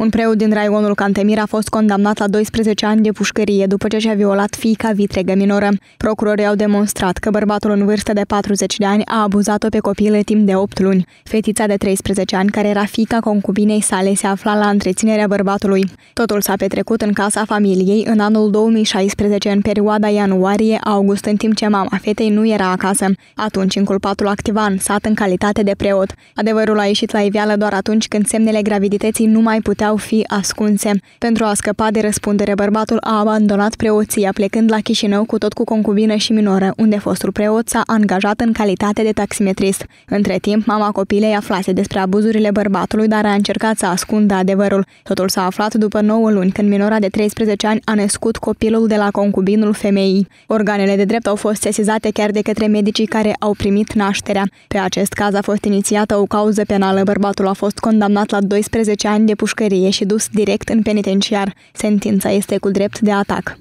Un preot din Raigonul Cantemir a fost condamnat la 12 ani de pușcărie după ce și-a violat fiica vitregă minoră. Procurorii au demonstrat că bărbatul în vârstă de 40 de ani a abuzat-o pe copil timp de 8 luni. Fetița de 13 ani, care era fiica concubinei sale, se afla la întreținerea bărbatului. Totul s-a petrecut în casa familiei în anul 2016, în perioada ianuarie-august, în timp ce mama fetei nu era acasă. Atunci, inculpatul activa în sat în calitate de preot. Adevărul a ieșit la iveală doar atunci când semnele gravidității nu mai puteau puteau fi ascunse. Pentru a scăpa de răspundere, bărbatul a abandonat preoția, plecând la Chișinău cu tot cu concubină și minoră, unde fostul preot s-a angajat în calitate de taximetrist. Între timp, mama copilei aflase despre abuzurile bărbatului, dar a încercat să ascundă adevărul. Totul s-a aflat după 9 luni, când minora de 13 ani a născut copilul de la concubinul femeii. Organele de drept au fost sesizate chiar de către medicii care au primit nașterea. Pe acest caz a fost inițiată o cauză penală. Bărbatul a fost condamnat la 12 ani de pușcărie și dus direct în penitenciar. Sentința este cu drept de atac.